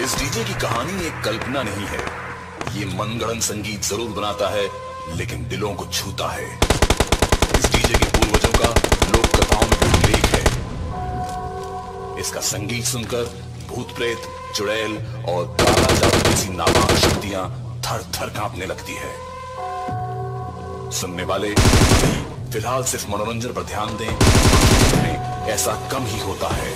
इस डीजे की कहानी एक कल्पना नहीं है। ये मनगढ़ संगीत ज़रूर बनाता है, लेकिन दिलों को छूता है। इस डीजे के पूर्वजों का लोक कथाओं में उल्लेख है। इसका संगीत सुनकर भूत प्रेत चुड़ैल और काला जादू जैसी नापाक शक्तियाँ थर थर कांपने लगती है। सुनने वाले फ़िलहाल सिर्फ़ मनोरंजन पर ध्यान दें ऐसा कम ही होता है।